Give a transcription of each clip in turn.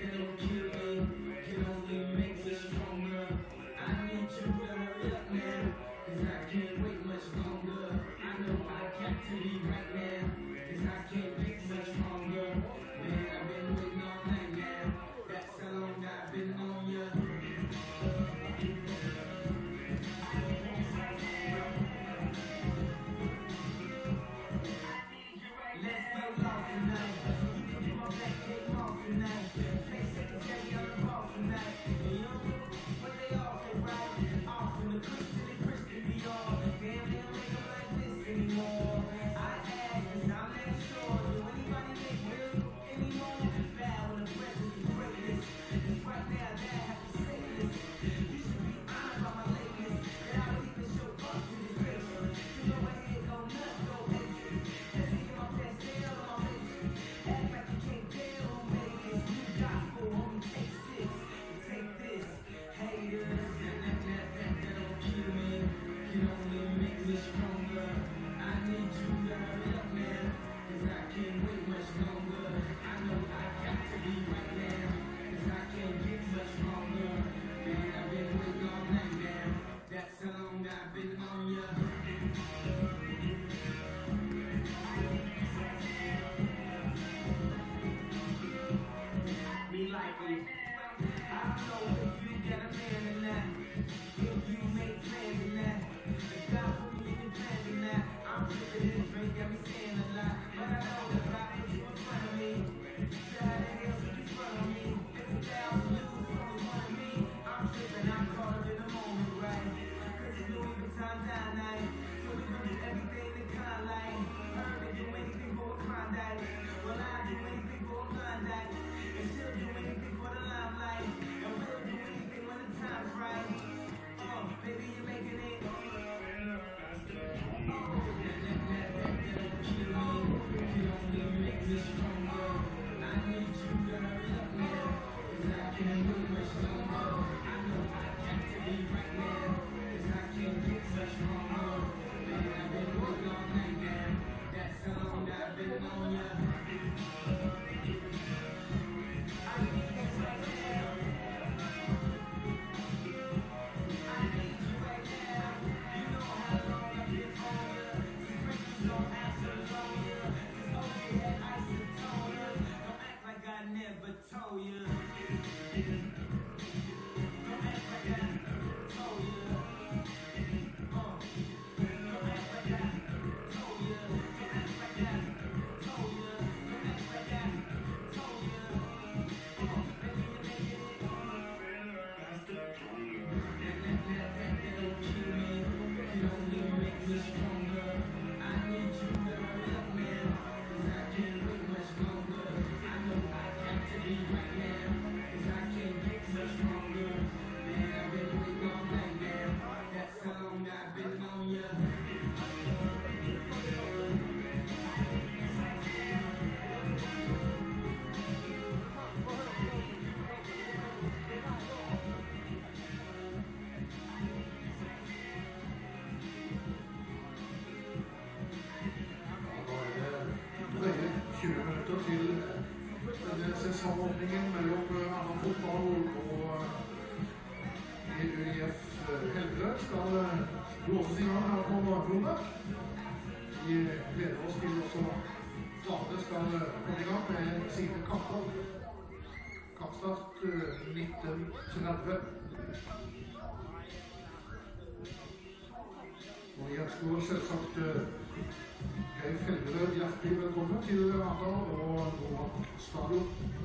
Thank you. 1930. Og jeg ønsker selvsagt Geir Felgerød hjertelig velkommen til Arendal og Novak stadion.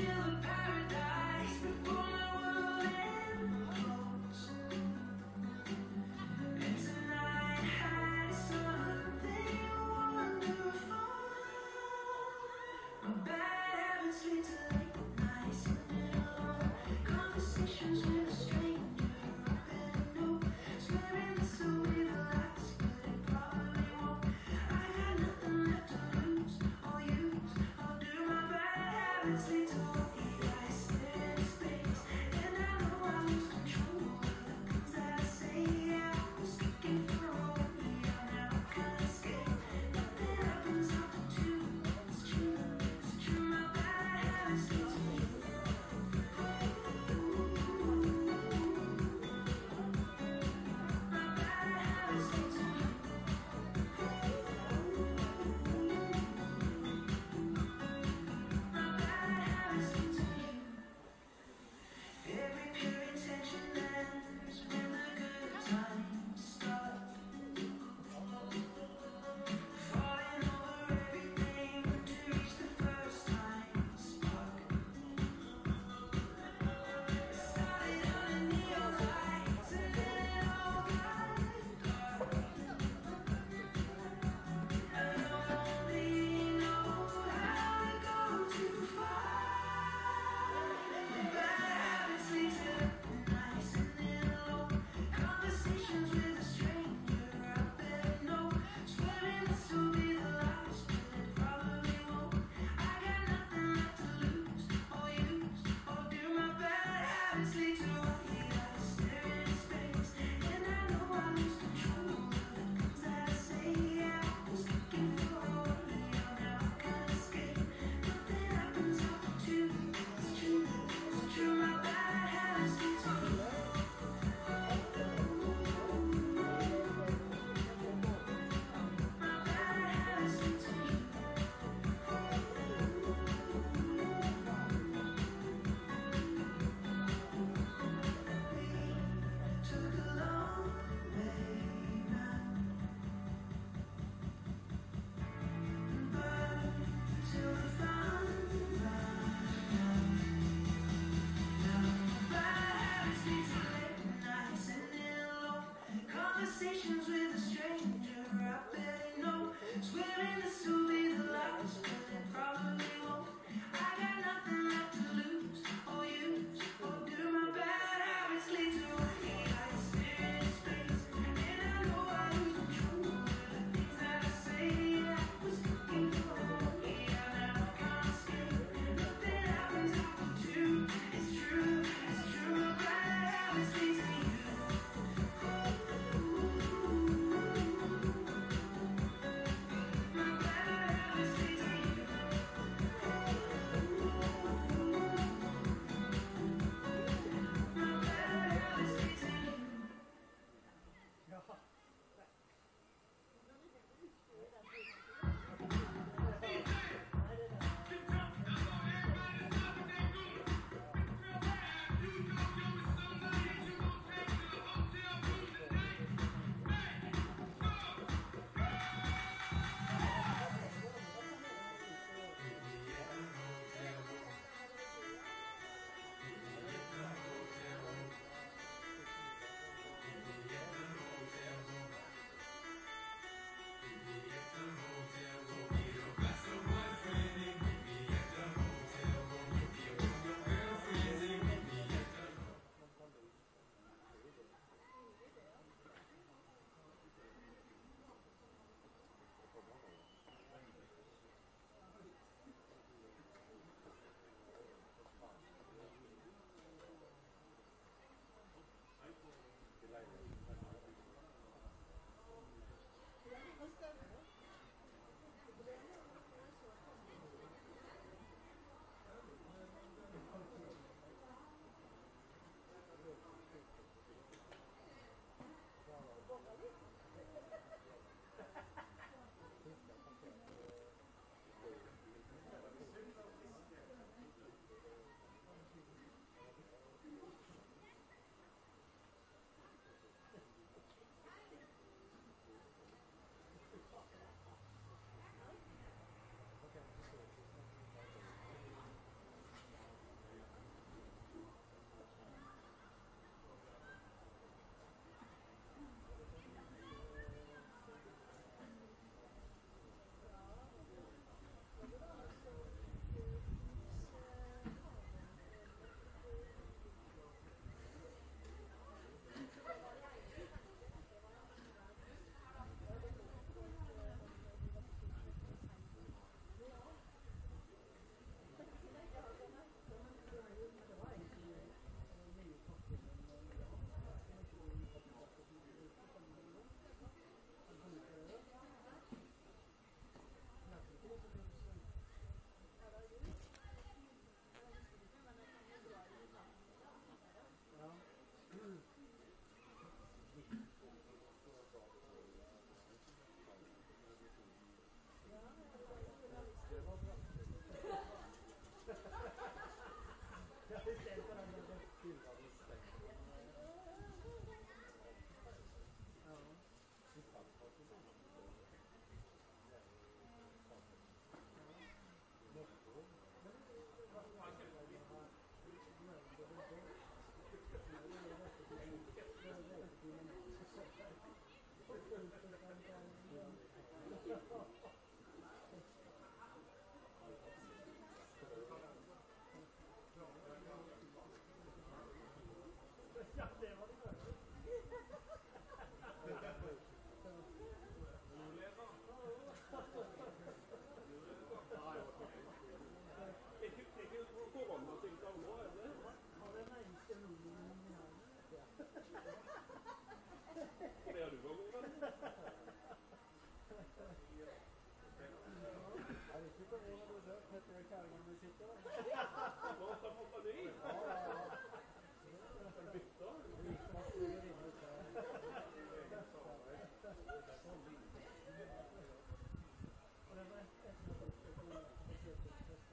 till the past.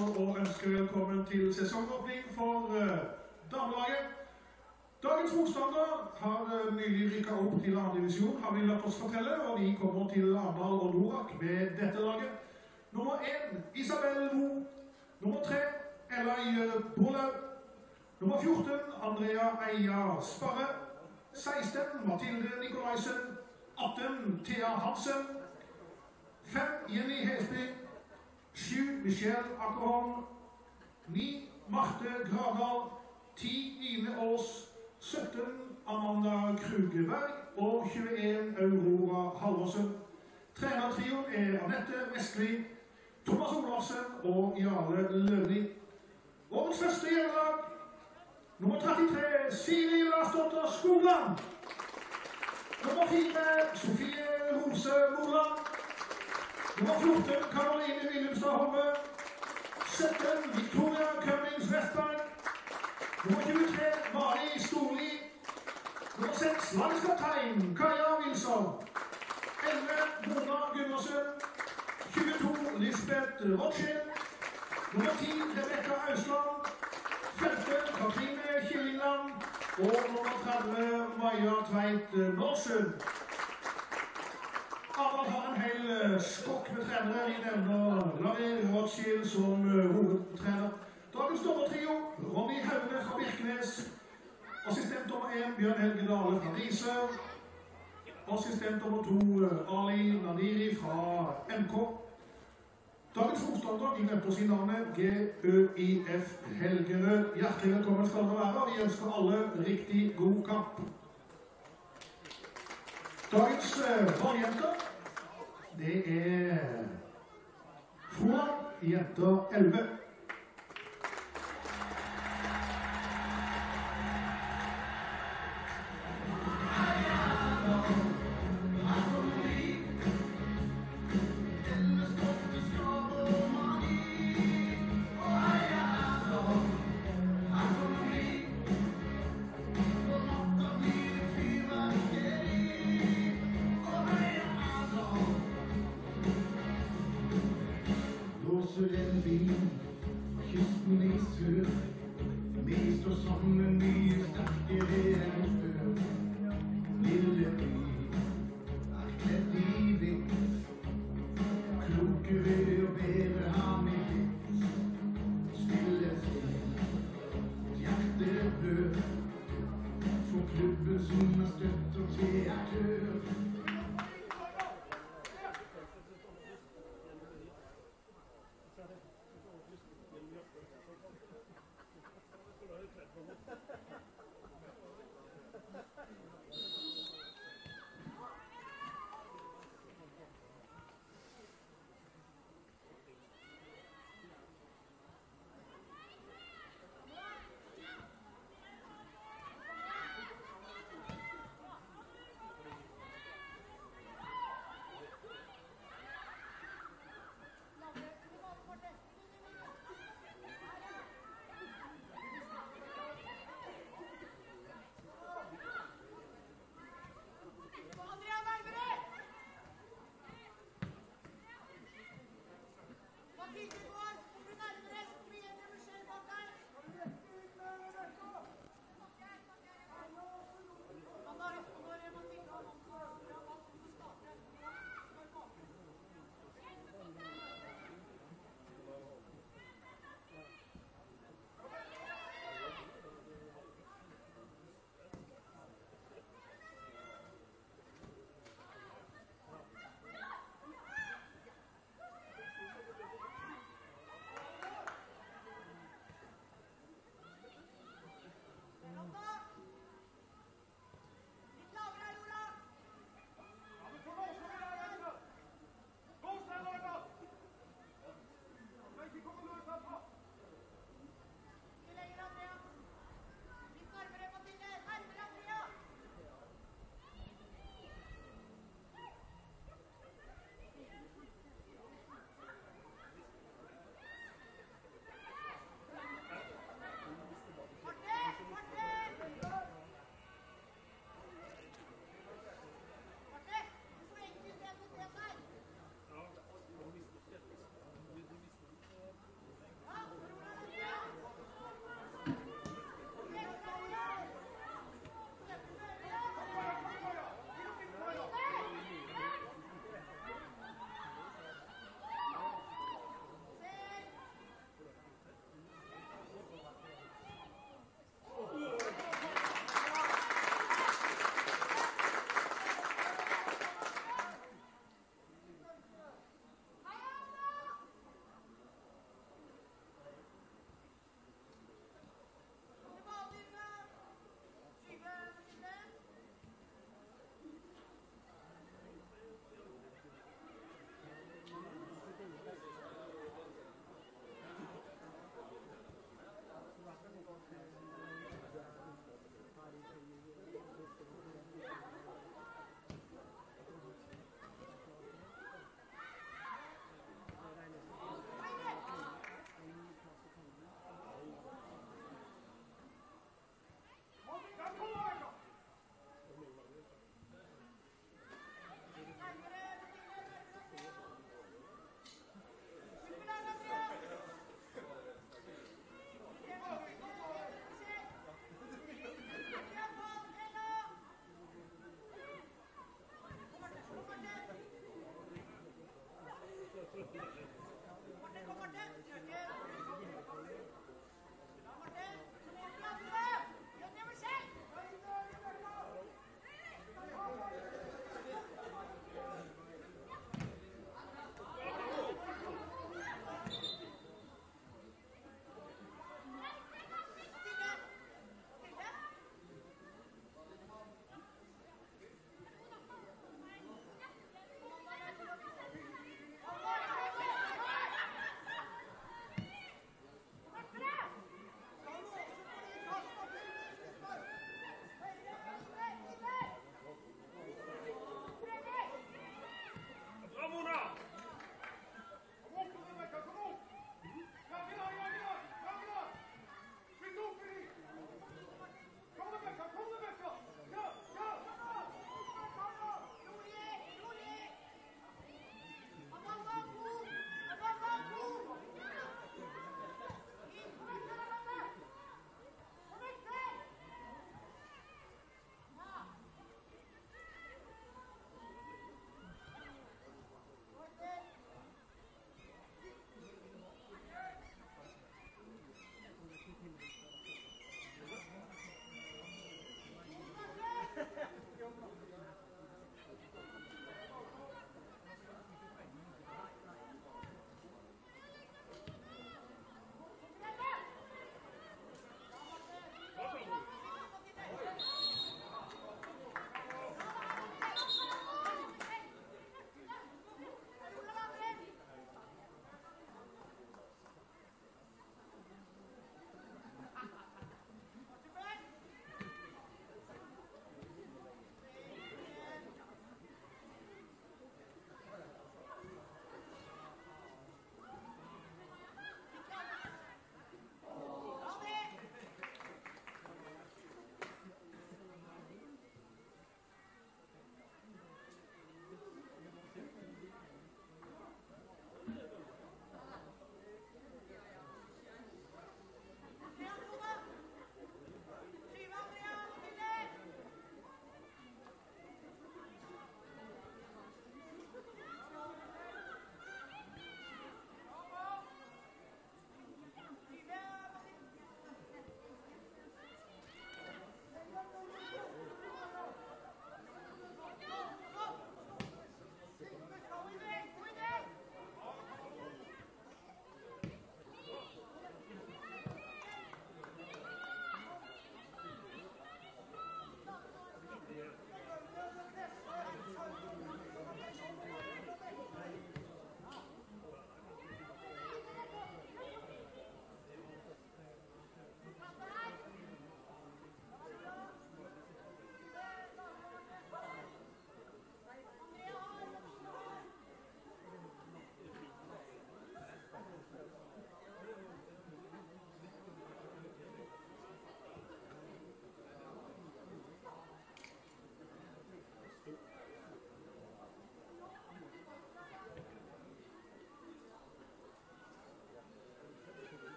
Fotball å ønske velkommen til sesongåpning for uh, damelaget. Dagens motstander har uh, nylig rykka opp til andredivisjon, har vi latt oss fortelle, og de kommer til Arendal og Norak med dette laget. Nummer én Isabel Mo. Nummer tre Ella Borlaug. Nummer 14 Andrea Eia Sparre. 16 Mathilde Nikolaisen. 18 Thea Hansen. 5 Jenny Hesby. 7 Michelle Akkerholm. 9 Marte Gravdal. 10 Ine Aas. 17 Amanda Krugeberg. Og 21 Aurora Halvorsen. Trenertrioen er Anette Vestli, Thomas Olavsen og Jarle Løvli. Årets første gjennomlag, nummer 33, Siri Larsdotter Skogland. Nummer 4, Sofie Rose Moland. Nummer 14, Karoline Wilhelmstad Holme. 17, Victoria Cummings Vestberg. Nummer 23, Mari Storli. Nummer 6, landskaptein Kaja Wilson. 11, Mona Gundersen. 22, Lisbeth Rothschild. Nummer 10, Rebekka Ausland. 15, Katrine Killingland. Og nummer 30, Maja Tveit Norsund. Arendal har en hel eh, skokk med trenere. Vi nevner Larry Rothschild som eh, hovedtrener. Dagens dommertrio, Ronny Haune fra Birkenes. Assistent nummer 1, Bjørn Helge Dale fra Risør. Assistent nummer to, eh, Ali Nadiri fra MK. Dagens motstander vi glemte å si navnet GØIF Helgerød. Hjertelig velkommen skal dere være. og Vi ønsker alle riktig god kamp. Dagens valgjenter, det er Froland, jenter 11.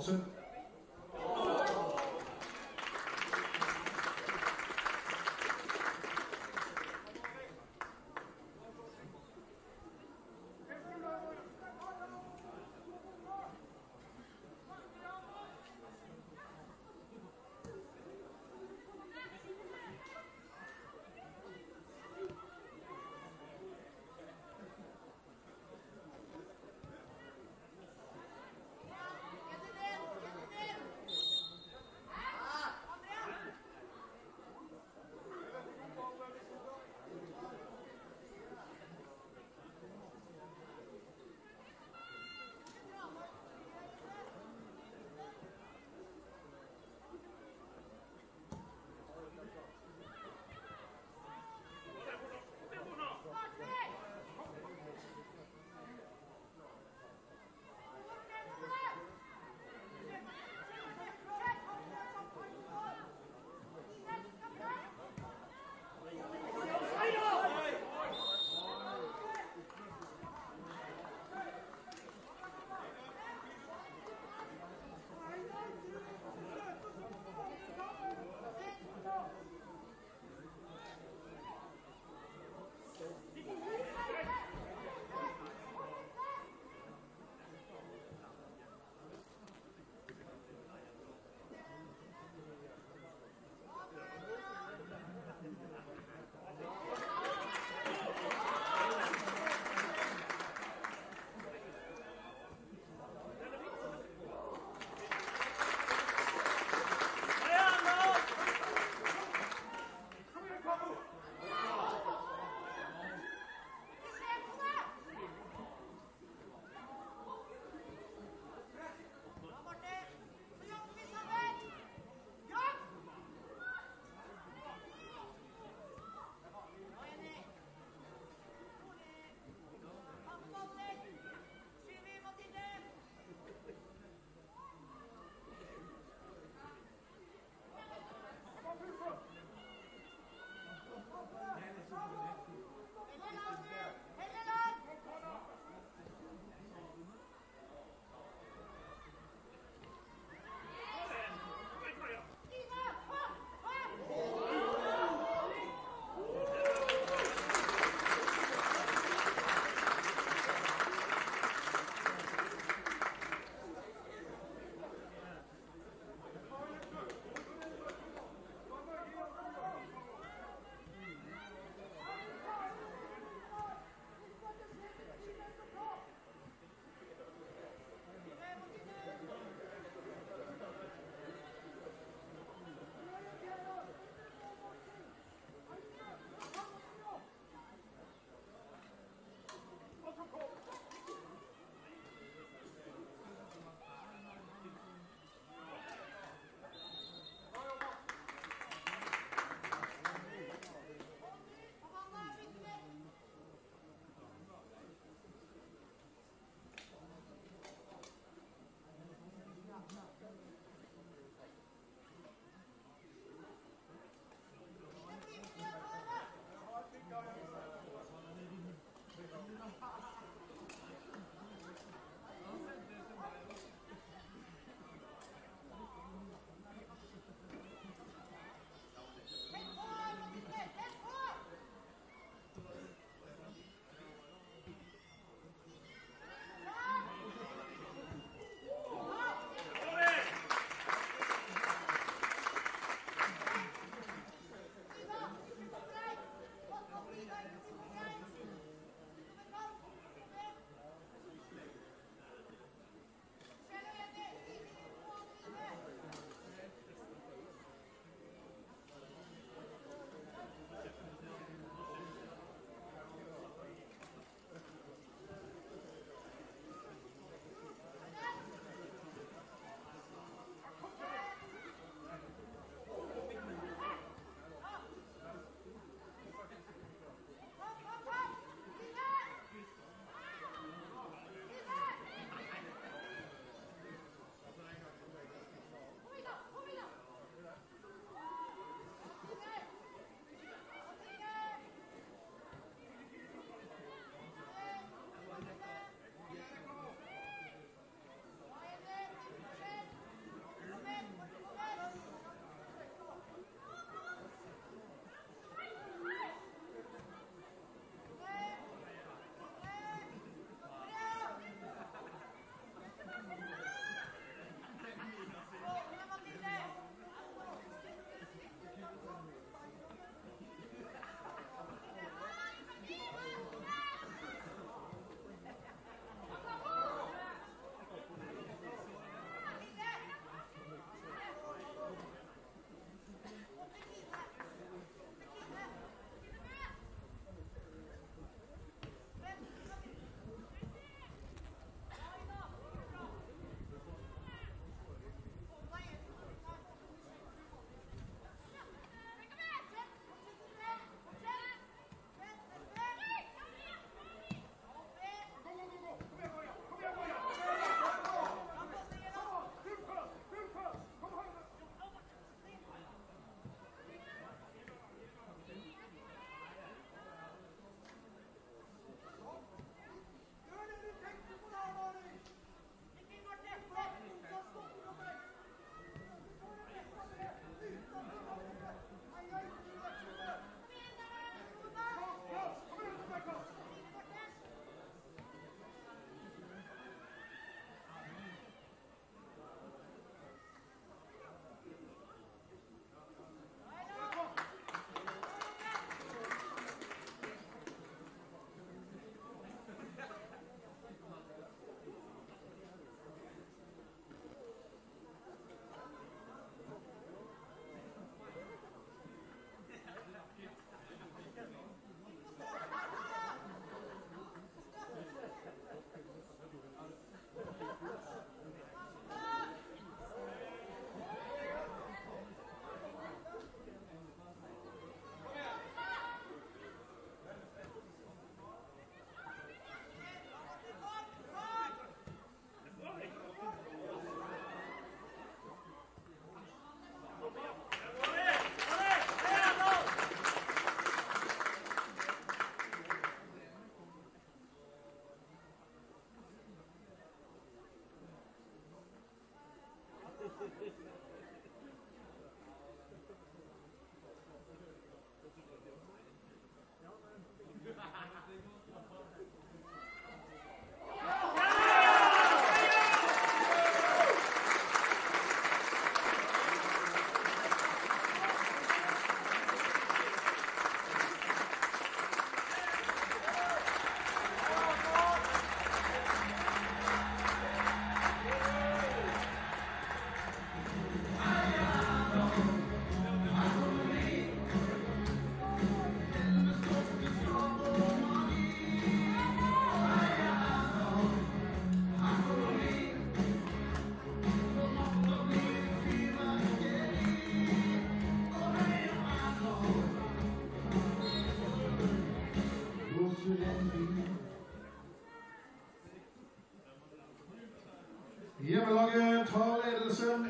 Sandnes Andersen.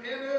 minute.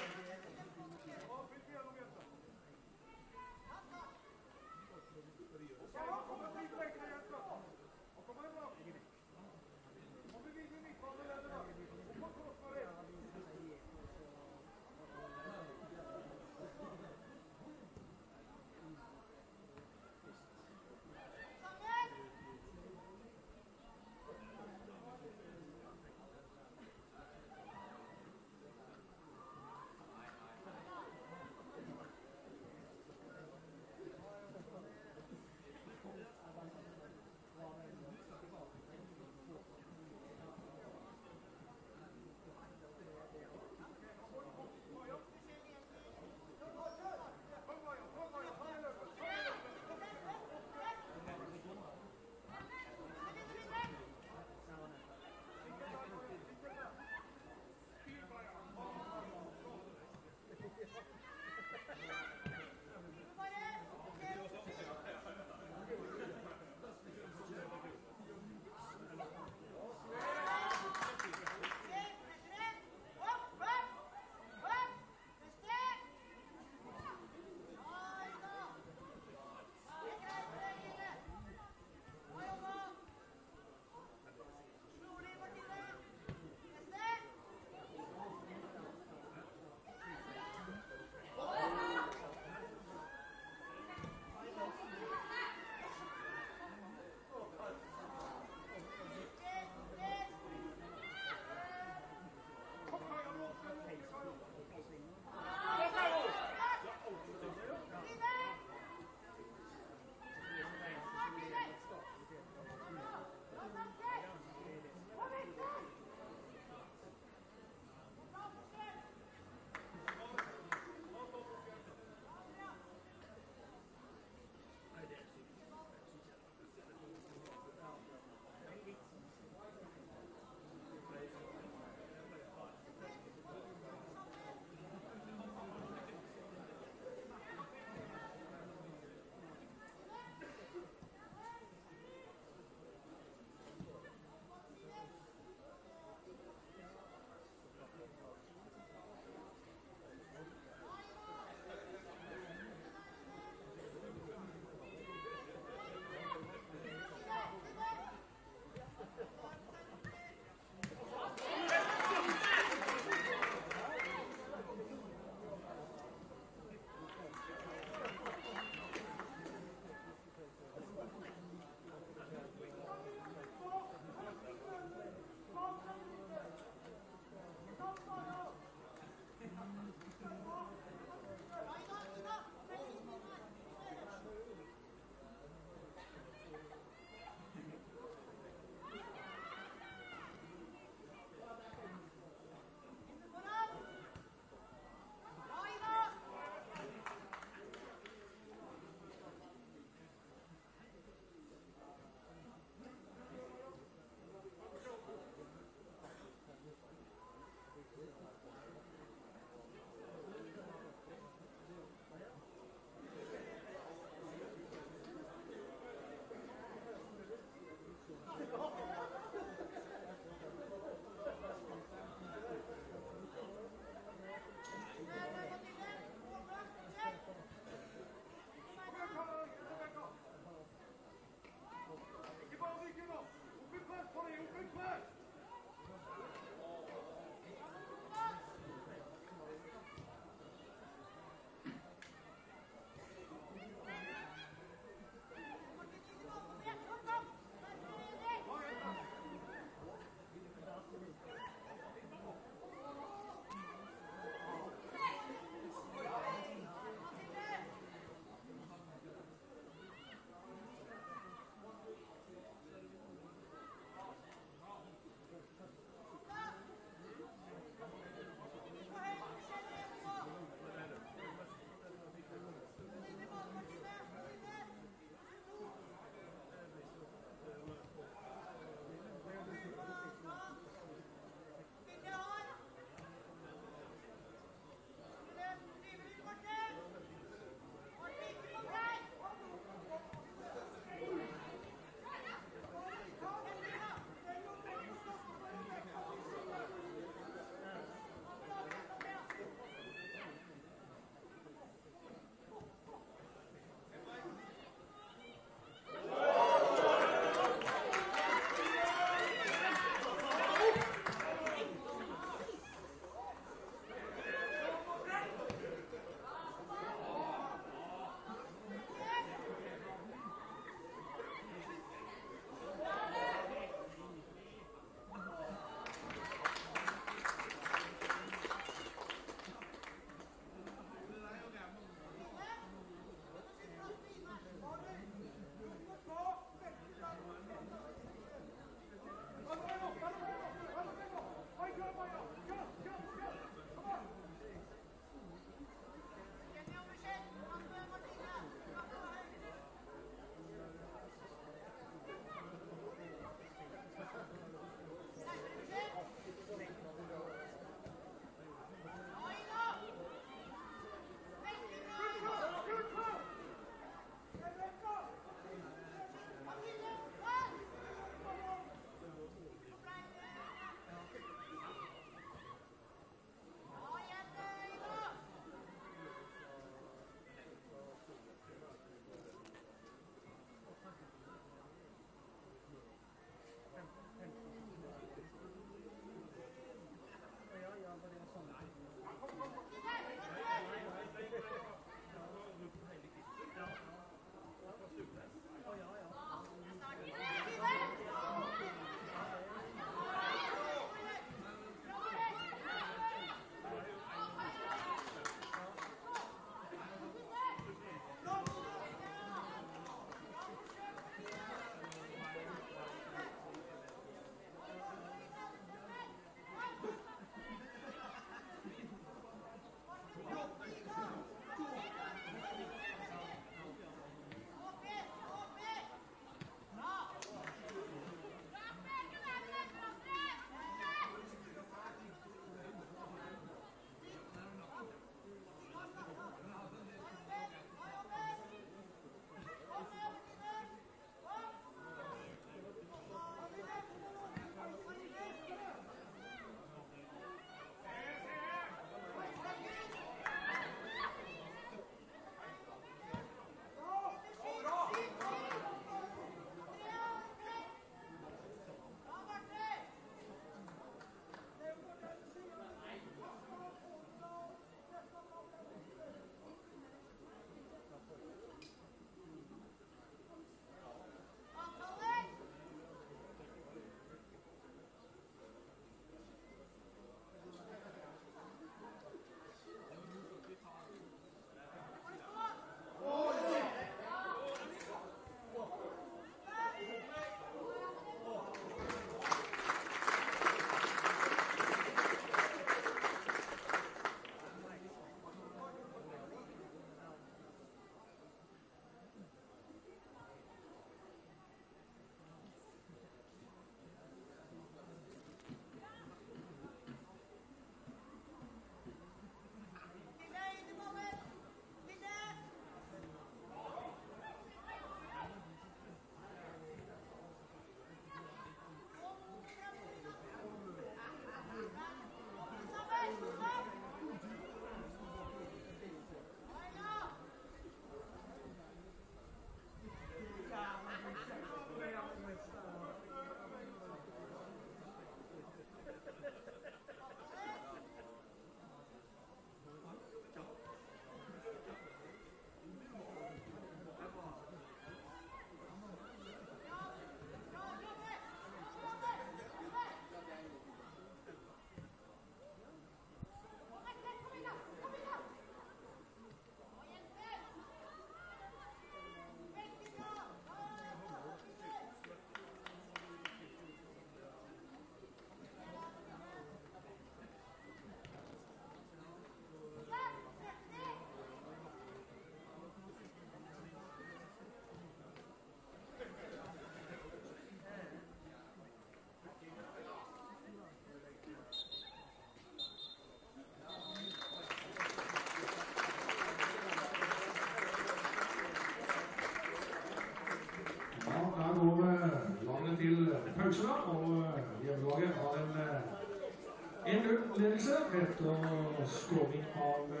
1-0-ledelse etter skåring av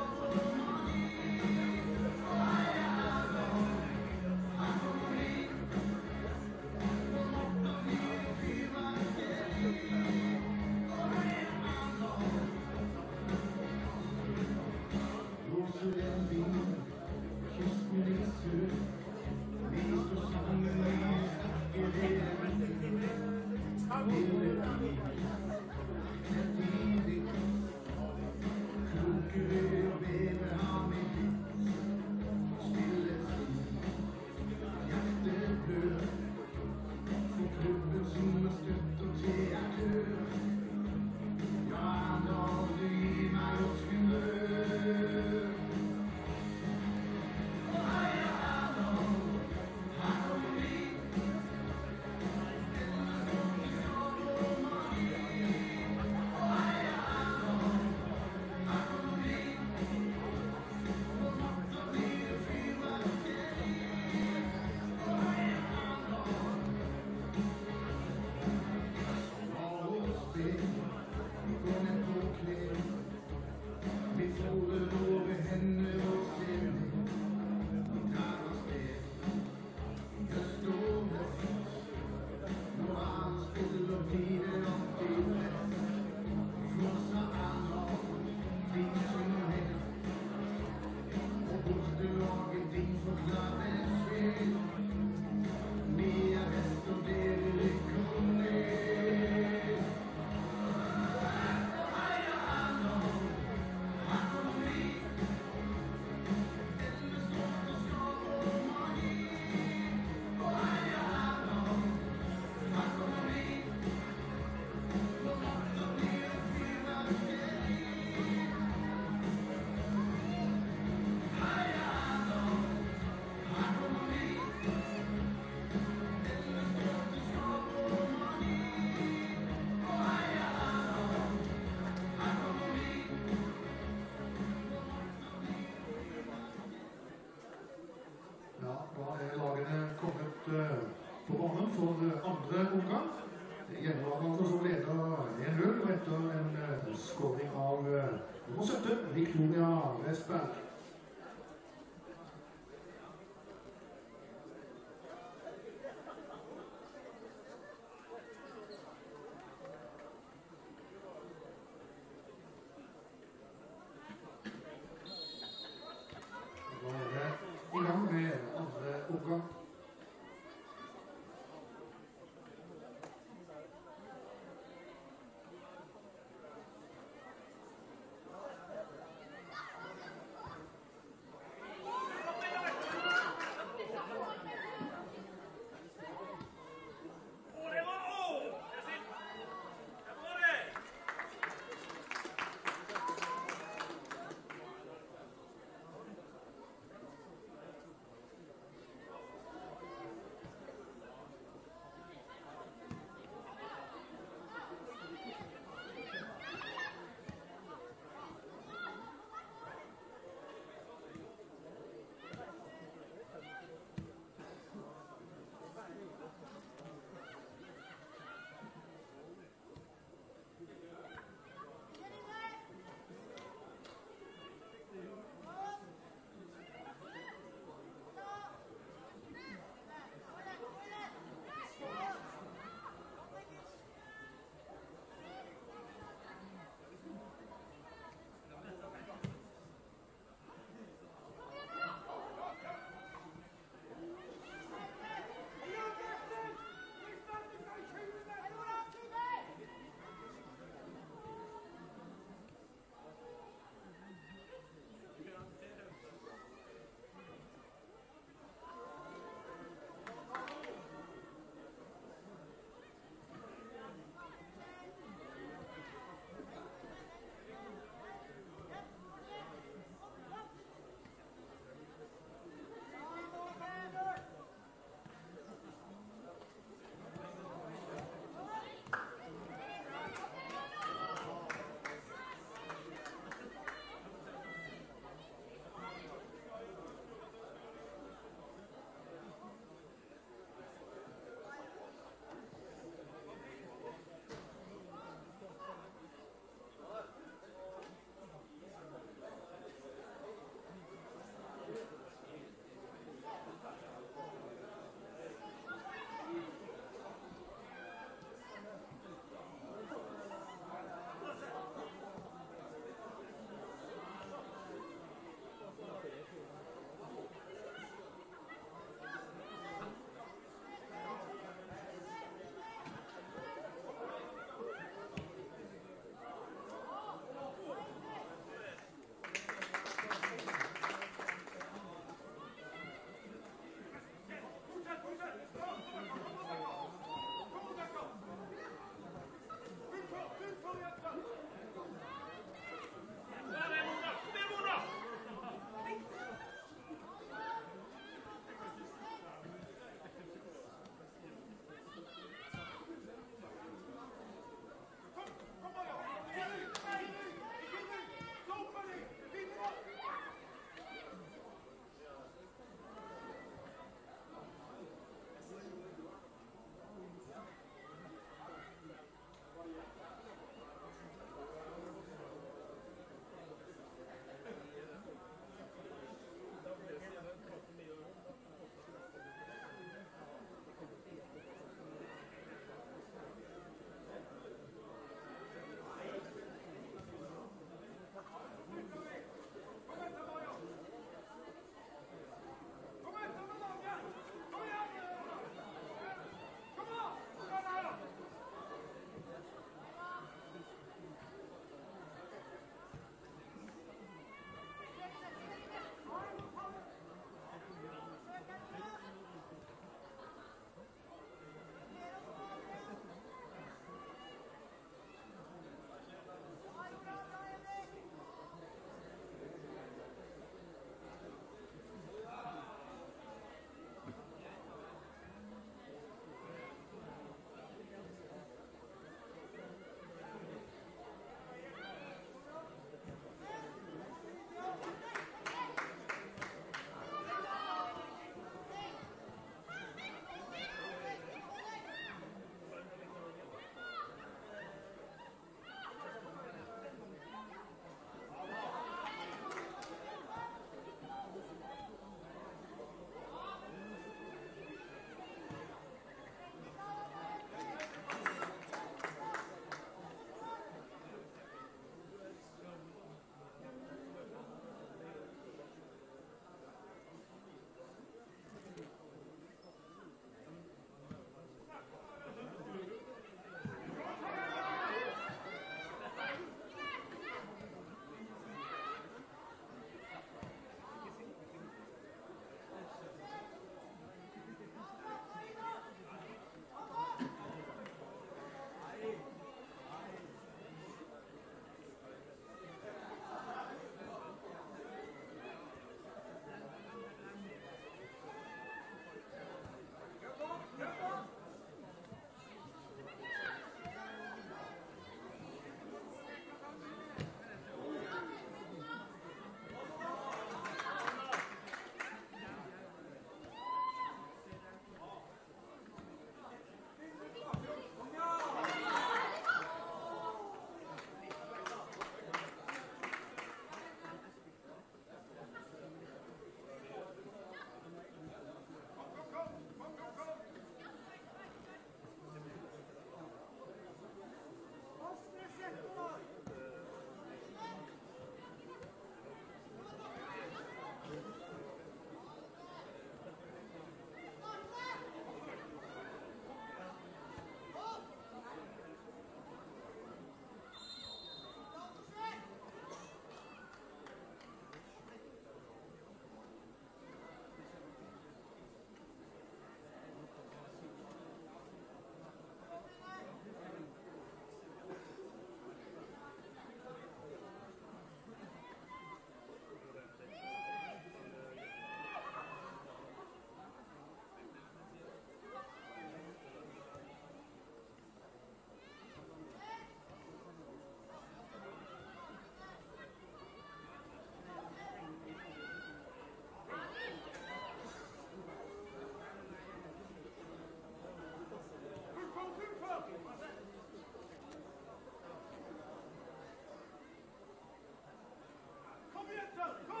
Yes, sir. Go!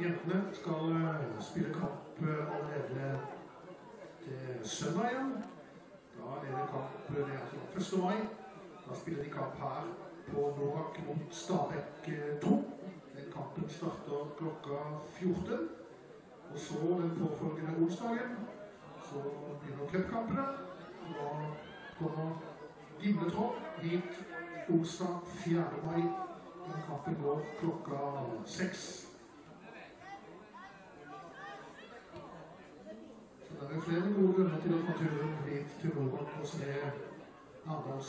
Jentene skal eh, spille kamp eh, allerede til søndag igjen. Da er det kamp det er altså 1. mai. Da spiller de kamp her på Novak mot Stabæk eh, 2. Den kampen starter klokka 14. Og så den påfølgende onsdagen så begynner cupkampene. Da kommer Gimletråd hit onsdag 4. mai. Den kampen går klokka seks. Så det er flere gode grunner til å naturen turen hit til Nordmark og se Arendals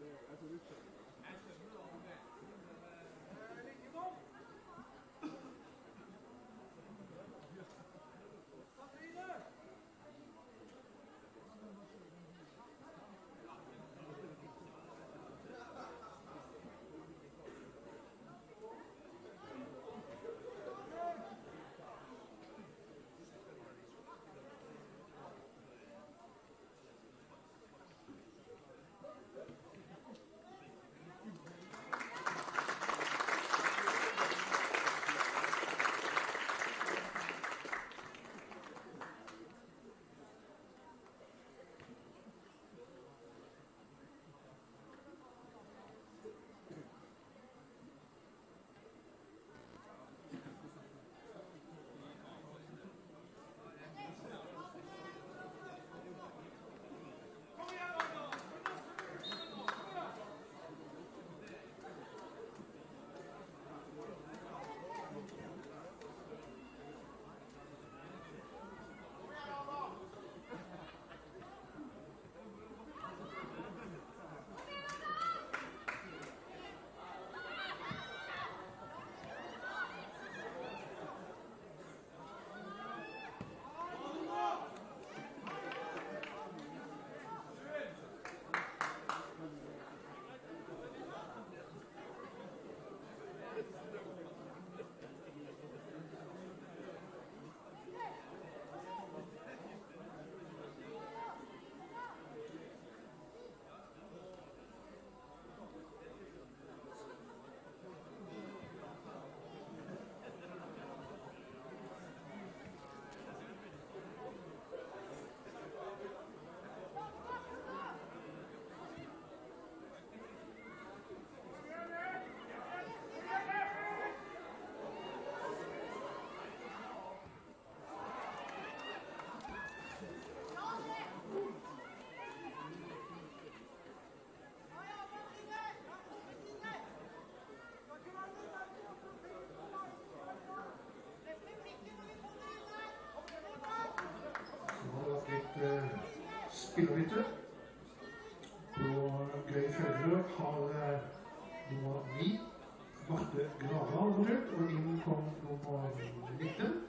their evolution. Spillebytte. Og Gøy Fjellrød har eh, nummer ni Marte Gravdal og inn kom nummer 19.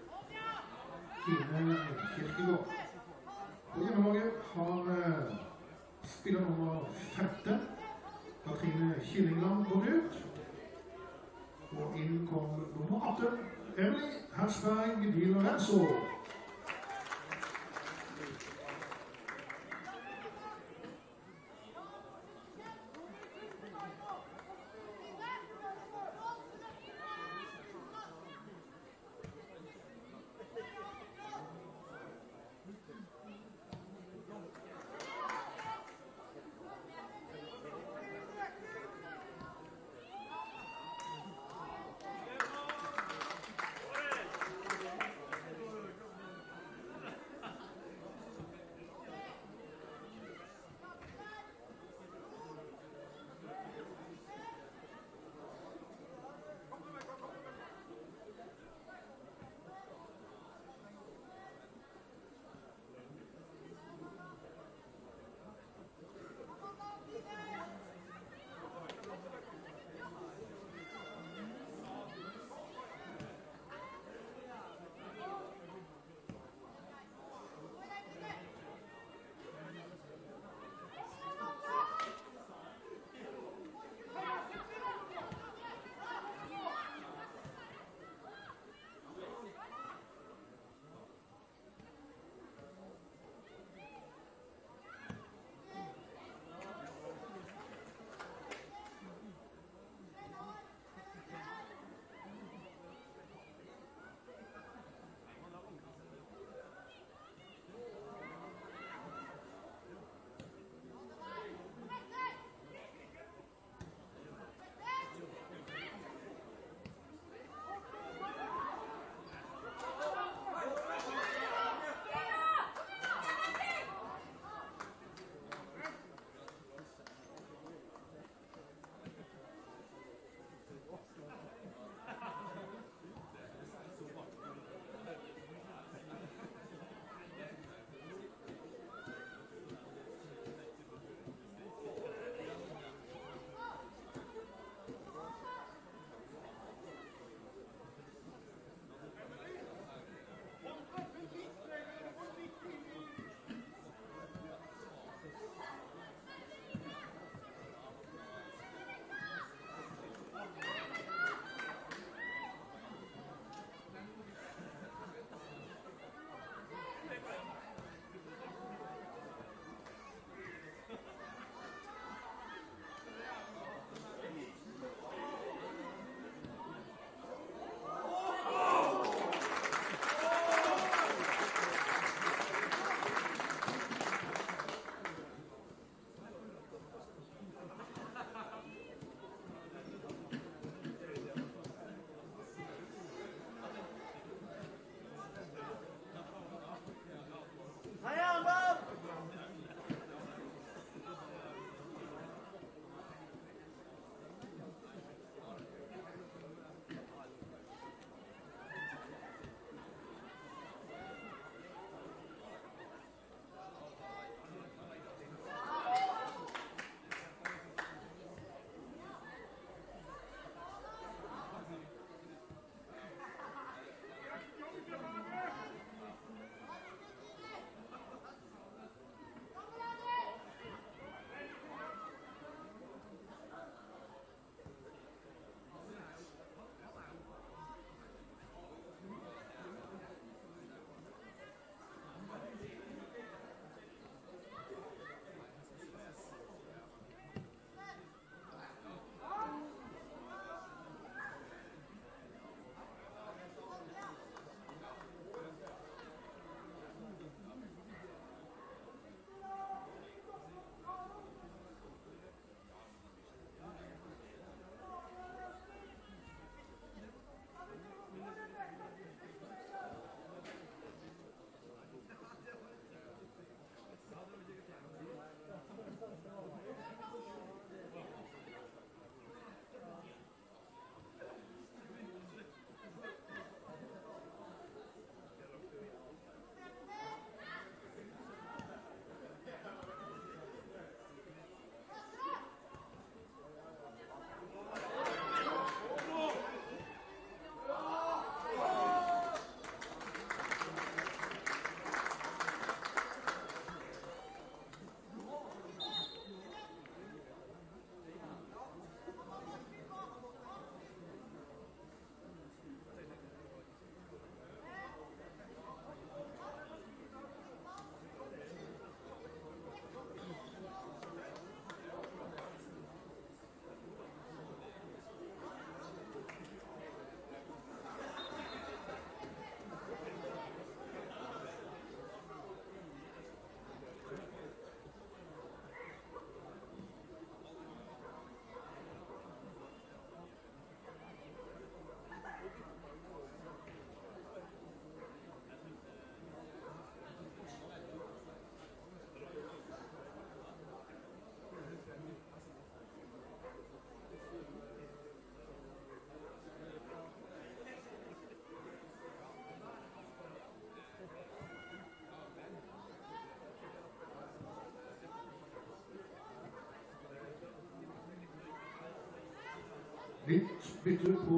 Nytt bytte på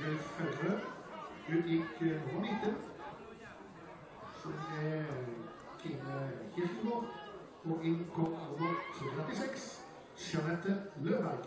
Leif Haugre. Ut gikk eh, nummer 19, som er Kine Kirkegård. Og inn kom nummer 36, Jeanette Løberg.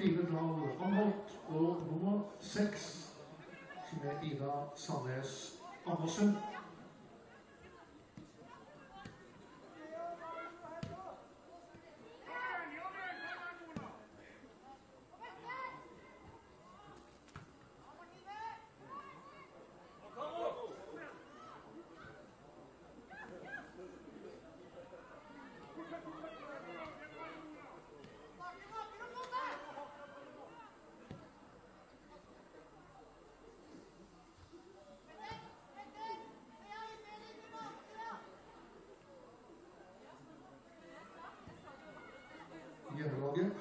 To, fra Dahl Anholt, og nummer seks, som er Ida Sandnes Andersen. Hjemmelaget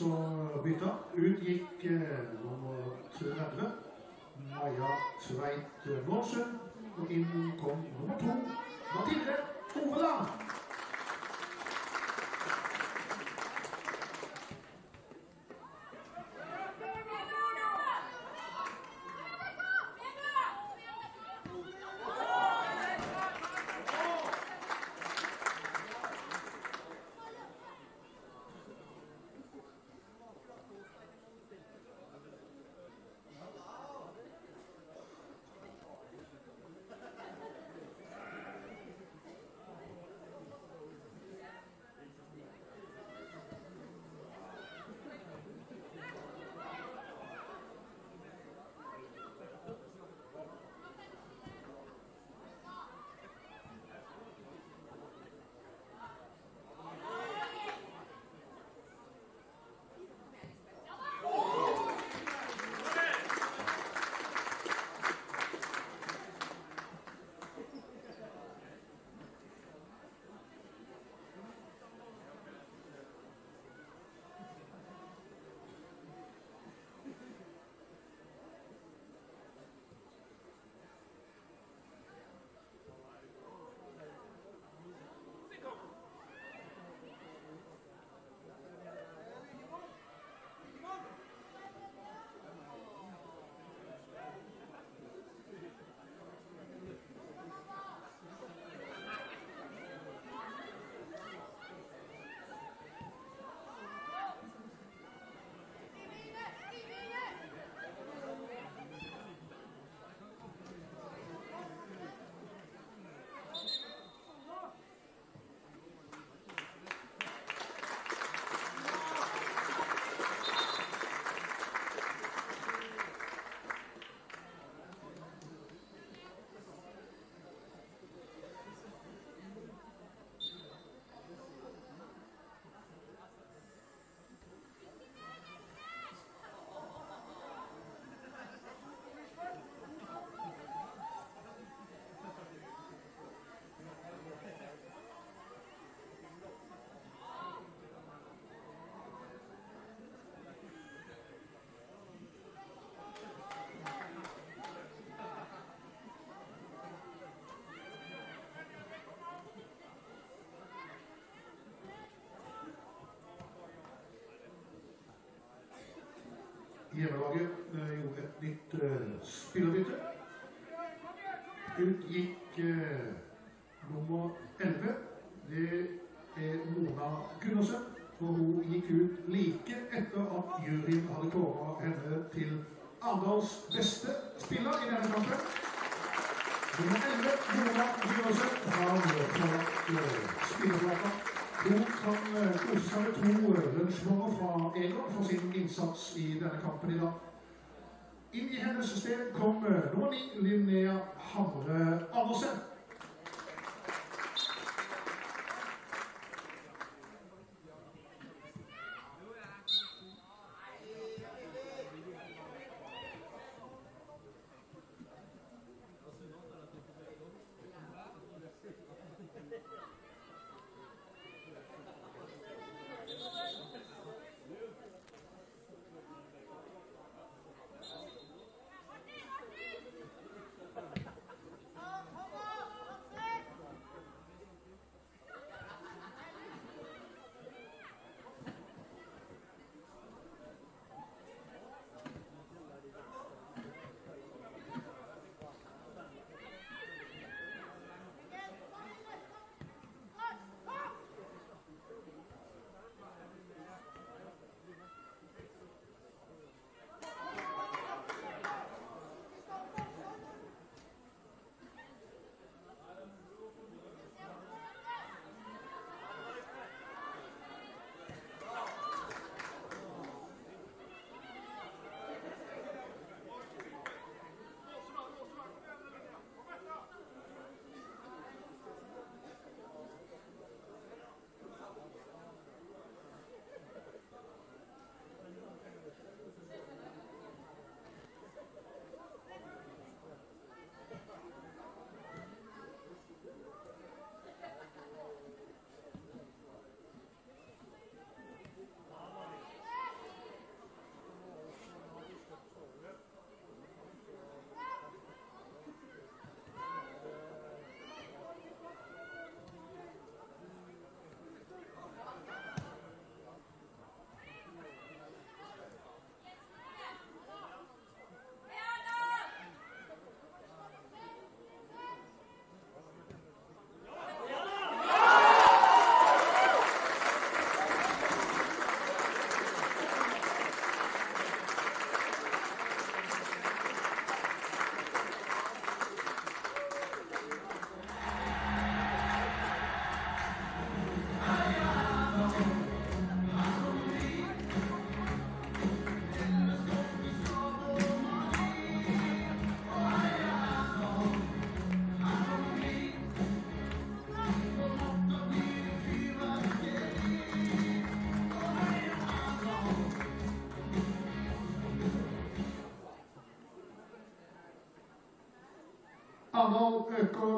også bytta. Ut gikk eh, nummer 30, Maja Tveit Nåsen. Og inn kom nummer to, Mathilde Hoveland. Hjemmelaget eh, gjorde et nytt eh, spillerbytte. Ut gikk eh, nummer 11. Det er Mona Gundersen. For hun gikk ut like etter at juryen hadde kåra henne til Arendals beste spiller i denne kampen. Nummer 11, Mona Gundersen, har vært på spillerplata. Hun kan eh, kose seg med to eh, fra Egon for sin innsats i denne kampen i dag. Inn i hennes system kom eh, nummer ni, Linnea Hamre Andersen.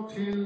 Arendal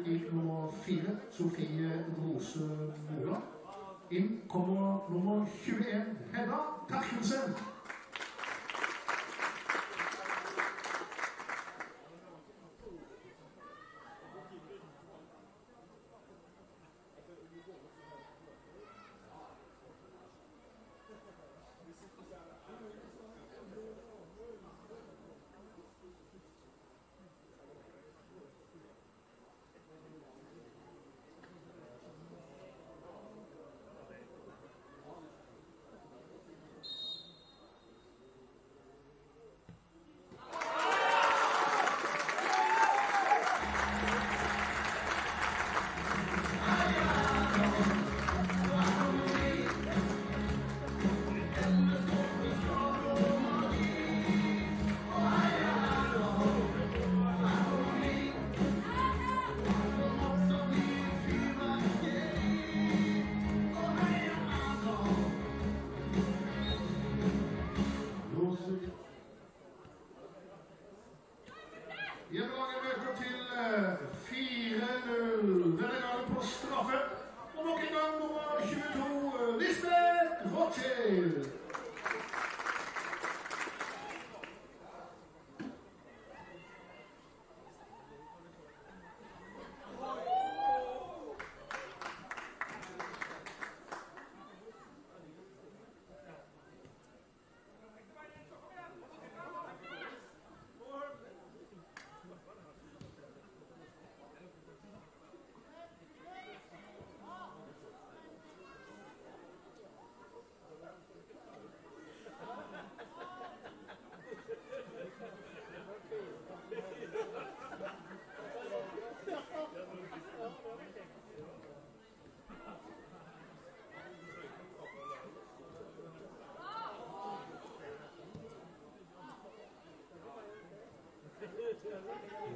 Ut gikk nummer fire,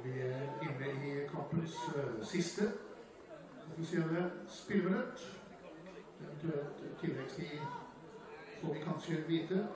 Vi er inne i kampens uh, siste offisielle spilleminutt. Eventuelt tilleggstid får vi kanskje vite.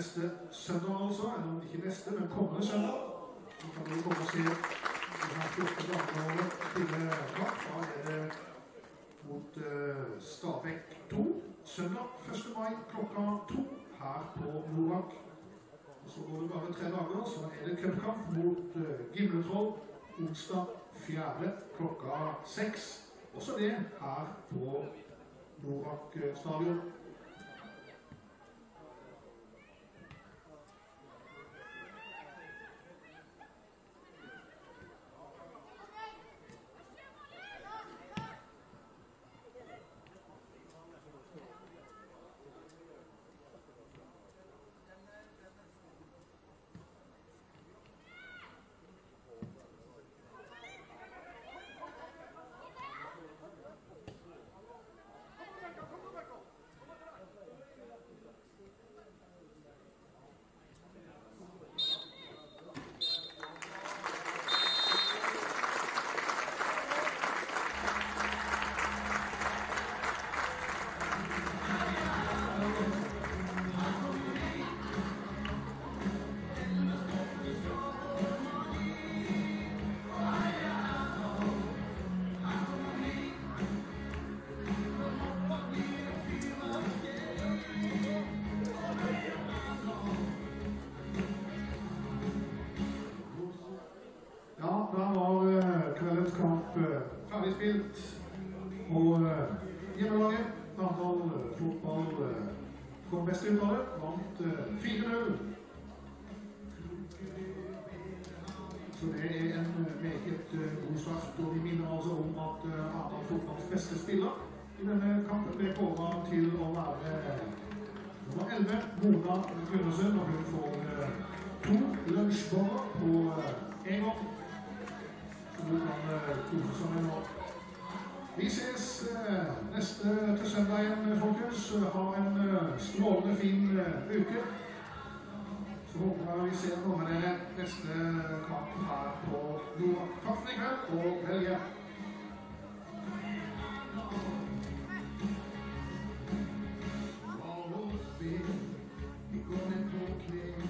Neste søndag, altså. Eller ikke neste, men kommende søndag. Så kan dere komme og se de her 14 damene spille kamp. Da er det mot uh, Stabæk 2. Søndag 1. mai klokka to her på Norak. Og så går det bare tre dager, så er det cupkamp mot uh, Gimletroll onsdag 4. klokka seks. Også det her på Norak stadion. Fin eh, uke. Så håper vi ser noen av dere neste kamp her på Nord. Takk for i kveld, og. Av og vi går ned på kne.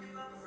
working on the